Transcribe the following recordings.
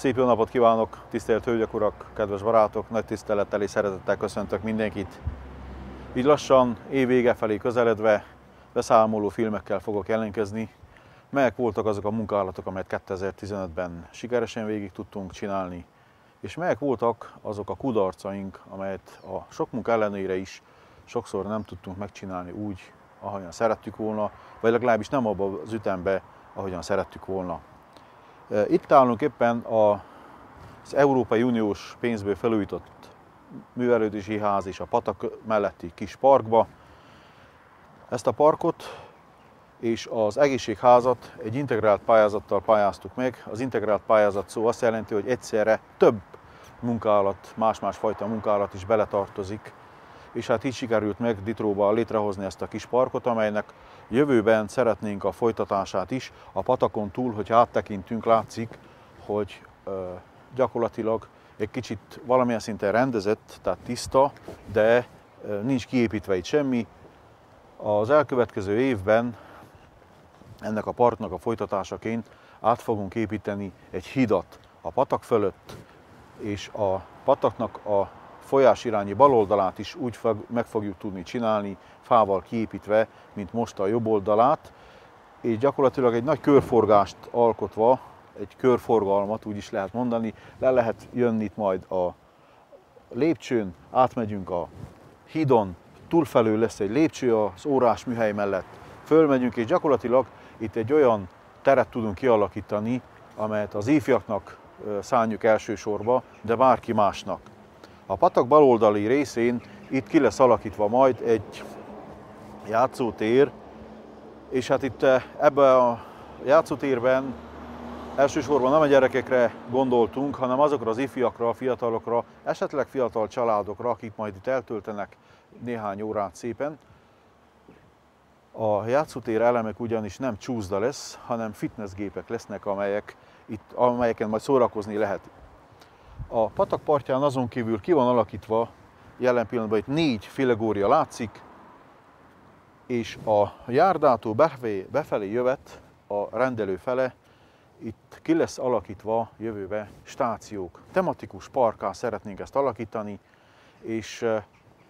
Szép jó napot kívánok, tisztelt hölgyek, urak, kedves barátok, nagy tisztelettel és szeretettel köszöntök mindenkit. Így lassan évvége felé közeledve beszámoló filmekkel fogok jelentkezni, melyek voltak azok a munkálatok, amelyet 2015-ben sikeresen végig tudtunk csinálni, és melyek voltak azok a kudarcaink, amelyet a sok munka ellenére is sokszor nem tudtunk megcsinálni úgy, ahogyan szerettük volna, vagy legalábbis nem abban az ütembe, ahogyan szerettük volna. Itt állunk éppen az Európai Uniós pénzből felújított művelődési ház és a patak melletti kis parkba. Ezt a parkot és az egészségházat egy integrált pályázattal pályáztuk meg. Az integrált pályázat szó azt jelenti, hogy egyszerre több munkálat, más-más fajta munkálat is beletartozik, és hát így sikerült meg Ditróba létrehozni ezt a kis parkot, amelynek jövőben szeretnénk a folytatását is. A patakon túl, hogy áttekintünk, látszik, hogy gyakorlatilag egy kicsit valamilyen szinten rendezett, tehát tiszta, de nincs kiépítve itt semmi. Az elkövetkező évben ennek a parknak a folytatásaként át fogunk építeni egy hidat a patak fölött, és a pataknak a folyás irányi baloldalát is úgy meg fogjuk tudni csinálni, fával kiépítve, mint most a jobb oldalát, és gyakorlatilag egy nagy körforgást alkotva, egy körforgalmat úgy is lehet mondani, le lehet jönni itt majd a lépcsőn, átmegyünk a hídon, túlfelül lesz egy lépcső az órás műhely mellett, fölmegyünk, és gyakorlatilag itt egy olyan teret tudunk kialakítani, amelyet az ifjaknak szálljuk elsősorba, de bárki másnak. A patak baloldali részén itt ki lesz alakítva majd egy játszótér, és hát itt ebben a játszótérben elsősorban nem a gyerekekre gondoltunk, hanem azokra az ifjakra, a fiatalokra, esetleg fiatal családokra, akik majd itt eltöltenek néhány órát szépen. A játszótér elemek ugyanis nem csúszda lesz, hanem fitnessgépek lesznek, amelyek itt, amelyeken majd szórakozni lehet. A patak partján azon kívül ki van alakítva, jelen pillanatban itt négy filegória látszik, és a járdától befelé jövet a rendelő fele, itt ki lesz alakítva jövőbe stációk. Tematikus parká szeretnénk ezt alakítani, és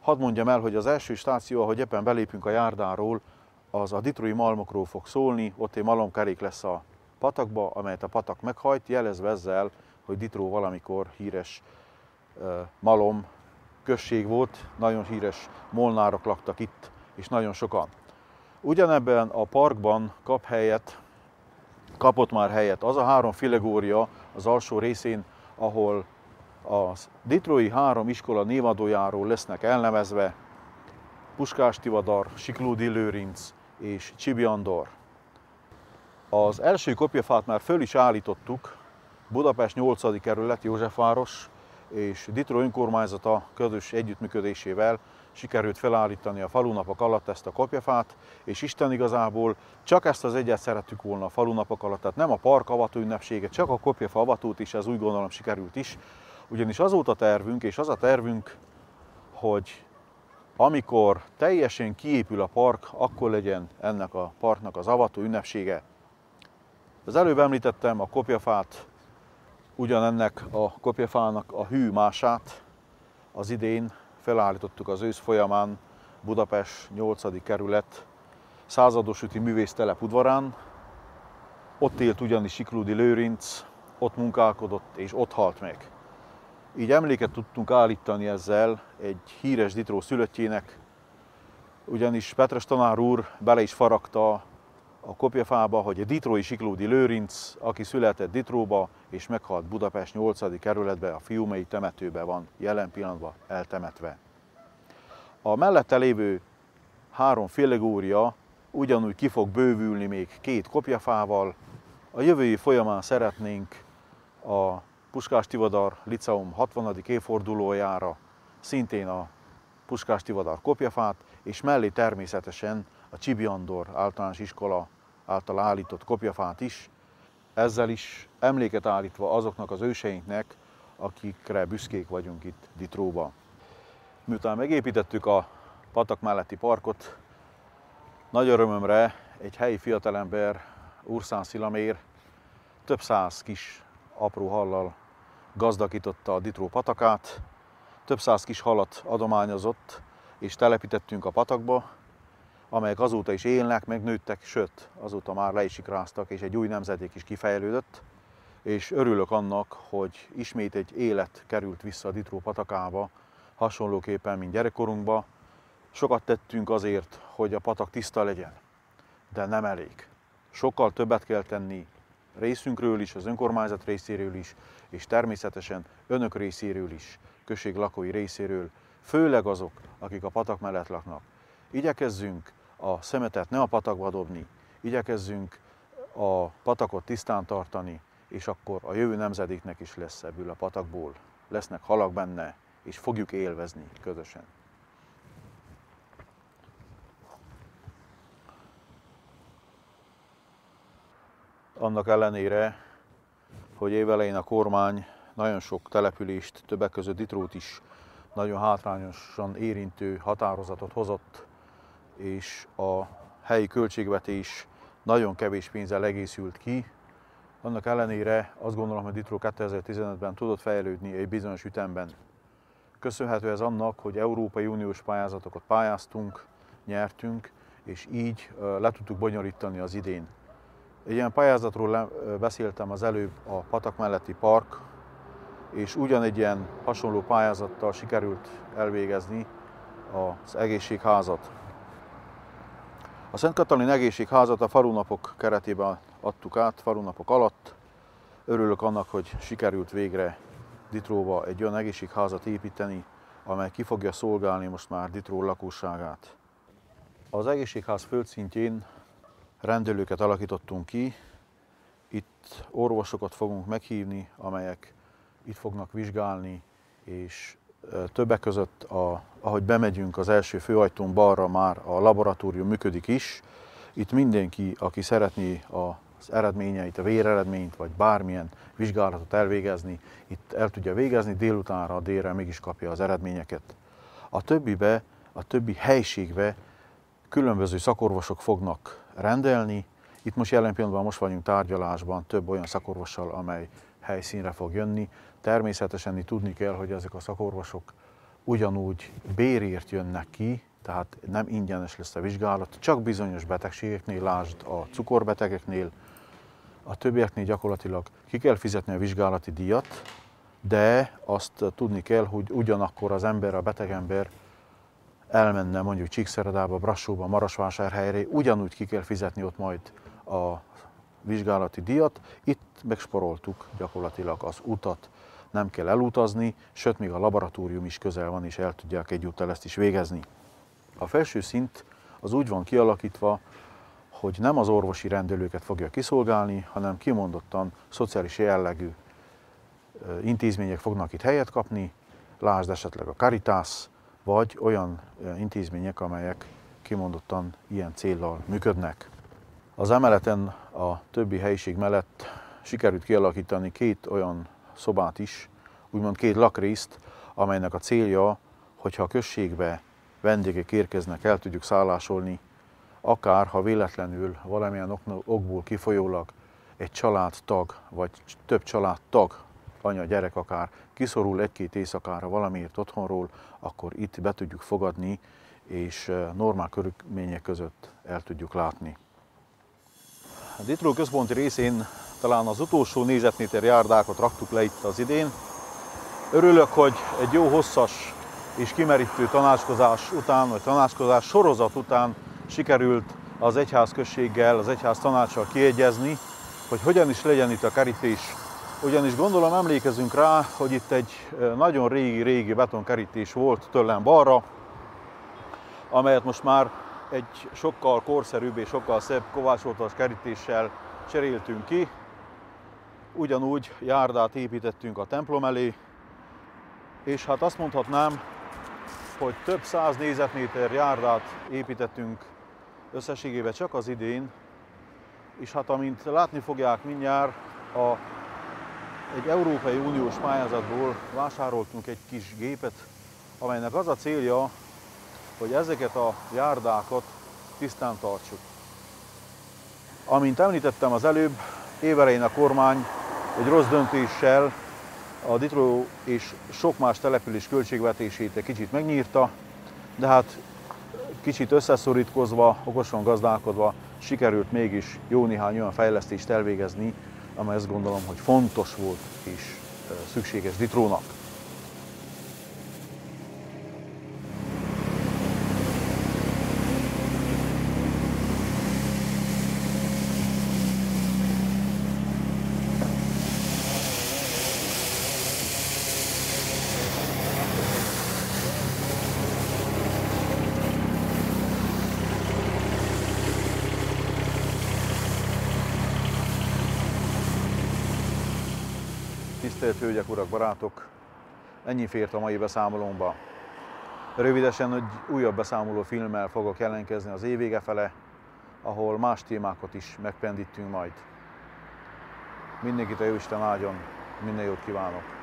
hadd mondjam el, hogy az első stáció, ahogy éppen belépünk a járdáról, az a ditrói malmokról fog szólni, ott egy malomkerék lesz a patakba, amelyet a patak meghajt, jelezve ezzel, hogy Ditró valamikor híres malom község volt, nagyon híres molnárok laktak itt, és nagyon sokan. Ugyanebben a parkban kap helyet, kapott már helyet az a három filegória az alsó részén, ahol a Ditrói három iskola névadójáról lesznek elnevezve Puskás Tivadar, Siklódi Lőrinc és Csibi Andor. Az első kopjafát már föl is állítottuk, Budapest 8. kerület, Józsefváros és Ditro önkormányzata közös együttműködésével sikerült felállítani a falunapok alatt ezt a kopjafát, és Isten igazából csak ezt az egyet szerettük volna a falunapok alatt, tehát nem a park avató ünnepsége, csak a kopjafa avatót is, ez úgy gondolom sikerült is, ugyanis az volt a tervünk, és az a tervünk, hogy amikor teljesen kiépül a park, akkor legyen ennek a parknak az avató ünnepsége. Az előbb említettem a kopjafát, ugyanennek a kopjafának a hű mását az idén felállítottuk az ősz folyamán Budapest 8. kerület századosüti művésztelep udvarán. Ott élt ugyanis Siklódi Lőrinc, ott munkálkodott és ott halt meg. Így emléket tudtunk állítani ezzel egy híres Ditró szülöttjének, ugyanis Petres tanár úr bele is faragta a kopjafába, hogy a Ditrói Siklódi Lőrinc, aki született Ditróba és meghalt Budapest 8. kerületbe, a Fiumei temetőbe van jelen pillanatban eltemetve. A mellette lévő három filegória ugyanúgy ki fog bővülni még két kopjafával. A jövői folyamán szeretnénk a Puskás Tivadar Liceum 60. évfordulójára szintén a Puskás Tivadar kopjafát, és mellé természetesen a Csibi Andor általános iskola által állított kopjafát is, ezzel is emléket állítva azoknak az őseinknek, akikre büszkék vagyunk itt Ditróba. Miután megépítettük a patak melletti parkot, nagy örömömre egy helyi fiatalember, Urszán Szilamér, több száz kis apró hallal gazdagította a Ditró patakát, több száz kis halat adományozott, és telepítettünk a patakba, amelyek azóta is élnek, megnőttek, sőt, azóta már le is sikráztak, és egy új nemzedék is kifejlődött, és örülök annak, hogy ismét egy élet került vissza a Ditró patakába, hasonlóképpen, mint gyerekkorunkba. Sokat tettünk azért, hogy a patak tiszta legyen, de nem elég. Sokkal többet kell tenni részünkről is, az önkormányzat részéről is, és természetesen önök részéről is, község lakói részéről, főleg azok, akik a patak mellett laknak. Igyekezzünk a szemetet ne a patakba dobni, igyekezzünk a patakot tisztán tartani, és akkor a jövő nemzedéknek is lesz ebből a patakból. Lesznek halak benne, és fogjuk élvezni közösen. Annak ellenére, hogy évelején a kormány nagyon sok települést, többek között Ditrót is nagyon hátrányosan érintő határozatot hozott, és a helyi költségvetés nagyon kevés pénzzel egészült ki. Annak ellenére azt gondolom, hogy Ditró 2015-ben tudott fejlődni egy bizonyos ütemben. Köszönhető ez annak, hogy Európai Uniós pályázatokat pályáztunk, nyertünk, és így le tudtuk bonyolítani az idén. Egy ilyen pályázatról beszéltem az előbb a patak melletti park, és ugyanegy ilyen hasonló pályázattal sikerült elvégezni az egészségházat. A Szent Katalin egészségházat a farunapok keretében adtuk át, farunapok alatt. Örülök annak, hogy sikerült végre Ditróba egy olyan egészségházat építeni, amely ki fogja szolgálni most már Ditró lakosságát. Az egészségház földszintjén rendelőket alakítottunk ki, itt orvosokat fogunk meghívni, amelyek itt fognak vizsgálni, és többek között, a, ahogy bemegyünk az első főajtón balra, már a laboratórium működik is. Itt mindenki, aki szeretné az eredményeit, a véreredményt, vagy bármilyen vizsgálatot elvégezni, itt el tudja végezni, délutánra, délre mégis kapja az eredményeket. A többibe, a többi helységbe különböző szakorvosok fognak rendelni. Itt most jelen pillanatban most vagyunk tárgyalásban több olyan szakorvossal, amely helyszínre fog jönni. Természetesen itt tudni kell, hogy ezek a szakorvosok ugyanúgy bérért jönnek ki, tehát nem ingyenes lesz a vizsgálat, csak bizonyos betegségeknél, lásd a cukorbetegeknél, a többieknél gyakorlatilag ki kell fizetni a vizsgálati díjat, de azt tudni kell, hogy ugyanakkor az ember, a betegember elmenne mondjuk Csíkszeredába, Brassóba, Marasvásárhelyre, ugyanúgy ki kell fizetni ott majd a vizsgálati díjat. Itt megsporoltuk gyakorlatilag az utat, nem kell elutazni, sőt, még a laboratórium is közel van, és el tudják egyúttal ezt is végezni. A felső szint az úgy van kialakítva, hogy nem az orvosi rendelőket fogja kiszolgálni, hanem kimondottan szociális jellegű intézmények fognak itt helyet kapni, lásd esetleg a Caritas, vagy olyan intézmények, amelyek kimondottan ilyen céllal működnek. Az emeleten a többi helyiség mellett sikerült kialakítani két olyan szobát is, úgymond két lakrészt, amelynek a célja, hogyha a községbe vendégek érkeznek, el tudjuk szállásolni, akár ha véletlenül valamilyen okból kifolyólag egy családtag, vagy több családtag, anya, gyerek akár kiszorul egy-két éjszakára valamiért otthonról, akkor itt be tudjuk fogadni, és normál körülmények között el tudjuk látni. A Ditró központi részén talán az utolsó négyzetméter járdákat raktuk le itt az idén. Örülök, hogy egy jó hosszas és kimerítő tanácskozás után, vagy tanácskozás sorozat után sikerült az egyház községgel, az egyház tanácssal kiegyezni, hogy hogyan is legyen itt a kerítés. Ugyanis gondolom emlékezünk rá, hogy itt egy nagyon régi-régi betonkerítés volt tőlem balra, amelyet most már egy sokkal korszerűbb és sokkal szebb kovácsoltas kerítéssel cseréltünk ki. Ugyanúgy járdát építettünk a templom elé, és hát azt mondhatnám, hogy több száz négyzetméter járdát építettünk összességében csak az idén, és hát amint látni fogják mindjárt, a, egy Európai Uniós pályázatból vásároltunk egy kis gépet, amelynek az a célja, hogy ezeket a járdákat tisztán tartsuk. Amint említettem az előbb, évelején a kormány egy rossz döntéssel a Ditró és sok más település költségvetését egy kicsit megnyírta, de hát kicsit összeszorítkozva, okosan gazdálkodva sikerült mégis jó néhány olyan fejlesztést elvégezni, amely azt gondolom, hogy fontos volt és szükséges Ditrónak. Tisztelt Hölgyek, Urak, Barátok! Ennyi fért a mai beszámolómba. Rövidesen egy újabb beszámoló filmmel fogok jelentkezni az évvége fele, ahol más témákat is megpendítünk majd. Mindenkit a Jóisten áldjon, minden jót kívánok!